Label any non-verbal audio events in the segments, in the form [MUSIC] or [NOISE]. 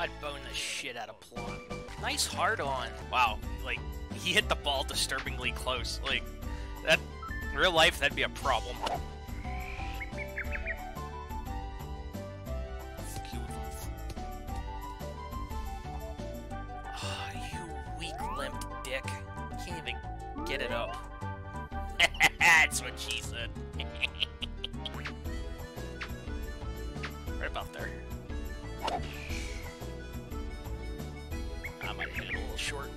I'd bone the shit out of Plum. Nice hard on. Wow, like, he hit the ball disturbingly close. Like, that, in real life, that'd be a problem. Ah, you weak-limbed dick. Can't even get it up. [LAUGHS] That's what she said. [LAUGHS] right about there. Short.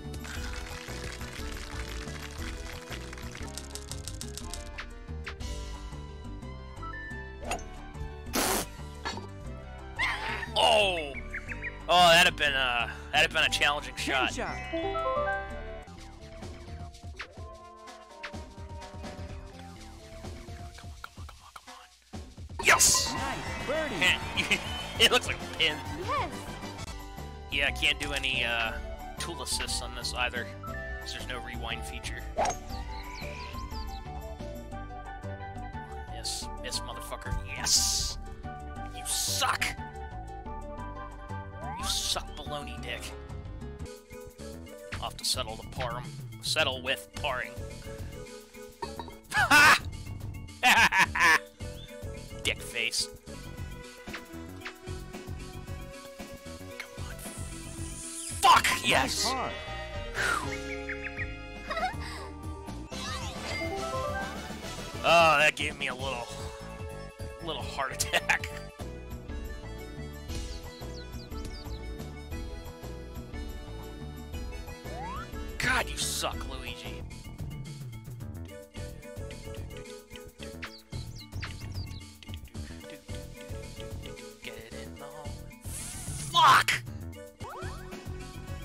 Oh! Oh, that'd have been a that'd have been a challenging shot. shot. Come on, come on, come on, come on. Yes! Nice birdie. [LAUGHS] it looks like a pin. Yes. Yeah, I can't do any uh, tool assists on this either, because there's no rewind feature. Yes, miss, motherfucker. Yes! You suck! You suck baloney dick. I'll have to settle the par settle with parring. [LAUGHS] Ha! [LAUGHS] dick face. Yes! Oh, that gave me a little, little heart attack. God, you suck, Luigi.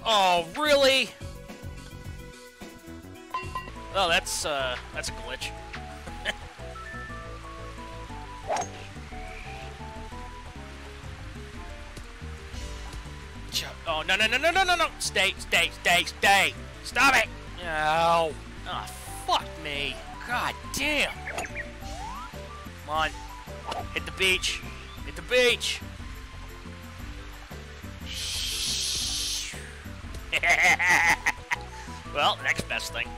Oh, really? Oh, that's, uh, that's a glitch. Oh, no, no, no, no, no, no, no! Stay, stay, stay, stay! Stop it! No! Oh, fuck me! God damn! Come on. Hit the beach! Hit the beach! [LAUGHS] well, next best thing.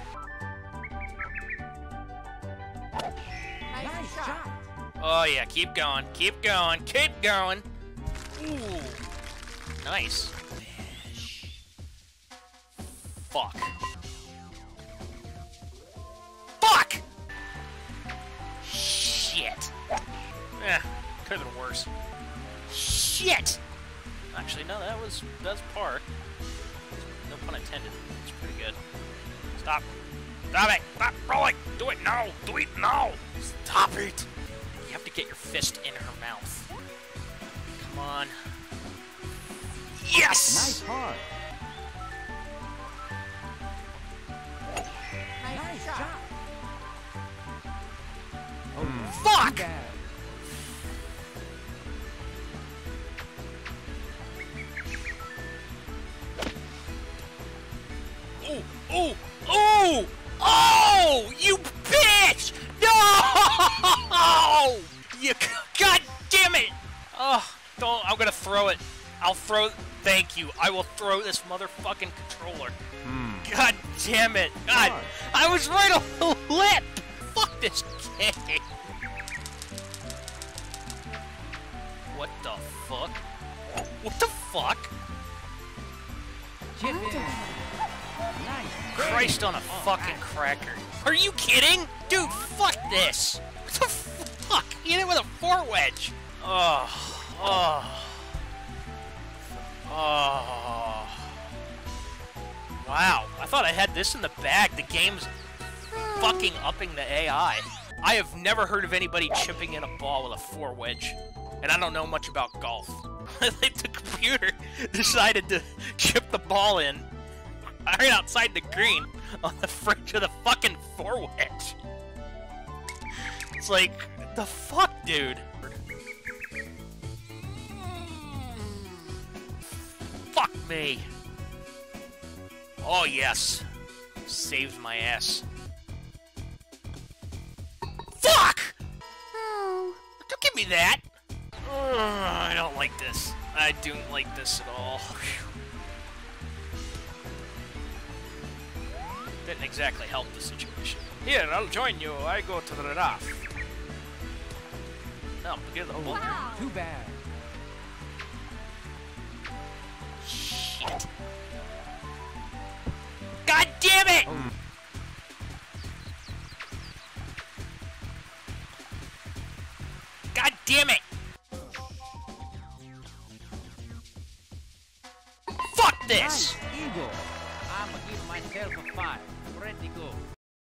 Nice, shot. Oh yeah, keep going, keep going, keep going. Ooh, nice. Fuck. Fuck. Shit. Eh, could have been worse. Shit. Actually, no, that was that's par. No pun intended. It's pretty good. Stop. Stop it! Stop rolling! Do it now! Do it now! Stop it! You have to get your fist in her mouth. Come on. Yes! Nice par. Nice, Nice shot. shot. Oh, Fuck! Oh, oh, oh! Oh! You bitch! No! [LAUGHS] You god damn it! Oh, don't I'm gonna throw it. I'll throw thank you. I will throw this motherfucking controller. Hmm. God damn it! God, Why? I was right on the lip! Fuck this game! What the fuck? What the fuck? Chip in. Nice. birdie. Christ on a fucking cracker. Are you kidding? Dude, fuck this! What the fuck? Hit it with a four wedge! Oh, oh. Oh. Wow, I thought I had this in the bag. The game's fucking upping the AI. I have never heard of anybody chipping in a ball with a four wedge, and I don't know much about golf. [LAUGHS] the computer [LAUGHS] decided to chip the ball in right outside the green on the fringe of the fucking four wedge. It's like, the fuck, dude? Fuck me. Oh, yes. Saved my ass. Fuck! Oh. Don't give me that! Ugh, I don't like this. I don't like this at all. Didn't exactly help the situation. Here, I'll join you. I go to the raft. No, get the bull. Wow. Too bad. Shit. God damn it! Hmm. God damn it! Fuck this! Nice, Eagle. Myself a five. Ready go.